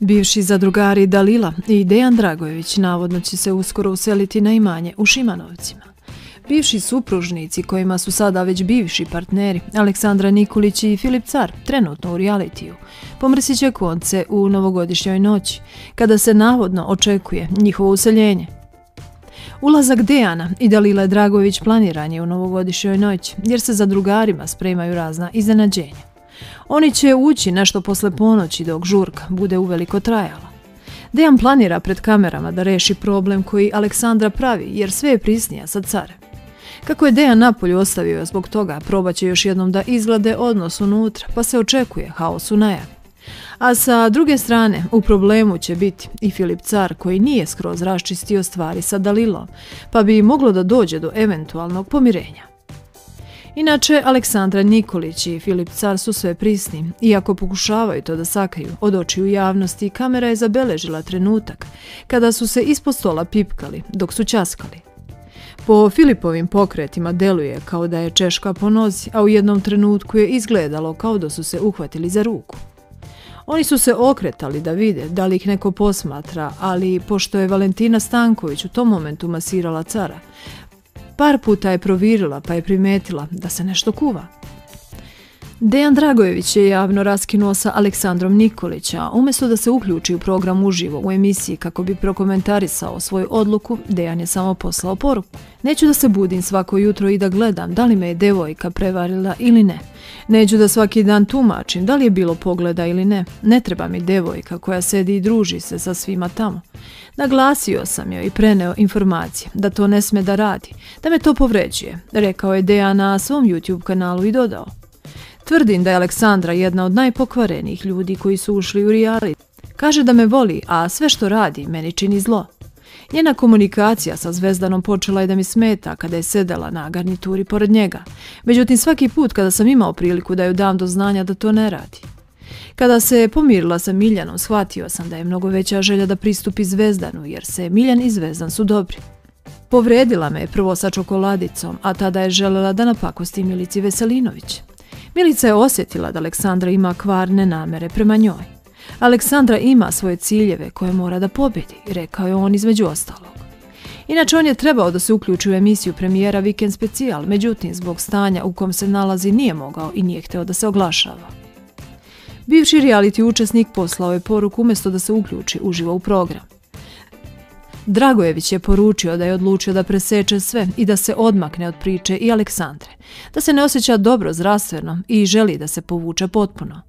Bivši zadrugari Dalila i Dejan Dragojević navodno će se uskoro useliti na imanje u Šimanovcima. Bivši supružnici kojima su sada već bivši partneri Aleksandra Nikolić i Filip Car trenutno u realitiju pomrsit će konce u novogodišnjoj noći kada se navodno očekuje njihovo useljenje. Ulazak Dejana i Dalila Dragojević planiran je u novogodišnjoj noći jer se za drugarima spremaju razna iznenađenja. Oni će ući nešto posle ponoći dok žurka bude uveliko trajala. Dejan planira pred kamerama da reši problem koji Aleksandra pravi jer sve je prisnija sa carem. Kako je Dejan napolju ostavio zbog toga, probaće još jednom da izglade odnos unutra, pa se očekuje haos u najavi. A sa druge strane, u problemu će biti i Filip Car koji nije skroz raščistio stvari sa Dalilom, pa bi moglo da dođe do eventualnog pomirenja. Inače, Aleksandra Nikolić i Filip Car su sve prisni, iako pokušavaju to da sakriju od očiju javnosti, kamera je zabeležila trenutak kada su se ispod stola pipkali dok su časkali. Po Filipovim pokretima deluje kao da je Češka po nozi, a u jednom trenutku je izgledalo kao da su se uhvatili za ruku. Oni su se okretali da vide da li ih neko posmatra, ali pošto je Valentina Stanković u tom momentu masirala cara, Par puta je provirila pa je primetila da se nešto kuva. Dejan Dragojević je javno raskinuo sa Aleksandrom Nikolića. Umjesto da se uključi u program uživo u emisiji kako bi prokomentarisao svoju odluku, Dejan je samo poslao poruku. Neću da se budim svako jutro i da gledam da li me je devojka prevarila ili ne. Neću da svaki dan tumačim da li je bilo pogleda ili ne. Ne treba mi devojka koja sedi i druži se sa svima tamo. Naglasio sam joj i preneo informacije da to ne sme da radi, da me to povređuje, rekao je Dejan na svom YouTube kanalu i dodao. Tvrdim da je Aleksandra jedna od najpokvarenijih ljudi koji su ušli u reality. Kaže da me voli, a sve što radi meni čini zlo. Njena komunikacija sa Zvezdanom počela je da mi smeta kada je sedela na garnituri pored njega. Međutim, svaki put kada sam imao priliku da ju dam do znanja da to ne radi. Kada se pomirila sa Miljanom, shvatio sam da je mnogo veća želja da pristupi Zvezdanu, jer se Miljan i Zvezdan su dobri. Povredila me prvo sa čokoladicom, a tada je želela da napakosti Milici Veselinović. Milica je osjetila da Aleksandra ima kvarne namere prema njoj. Aleksandra ima svoje ciljeve koje mora da pobedi, rekao je on između ostalog. Inače, on je trebao da se uključi u emisiju premijera Weekend Special, međutim, zbog stanja u kom se nalazi nije mogao i nije hteo da se oglašava. Bivši reality učesnik poslao je poruku umjesto da se uključi uživo u program. Dragojević je poručio da je odlučio da preseče sve i da se odmakne od priče i Aleksandre, da se ne osjeća dobro zdravstveno i želi da se povuče potpuno.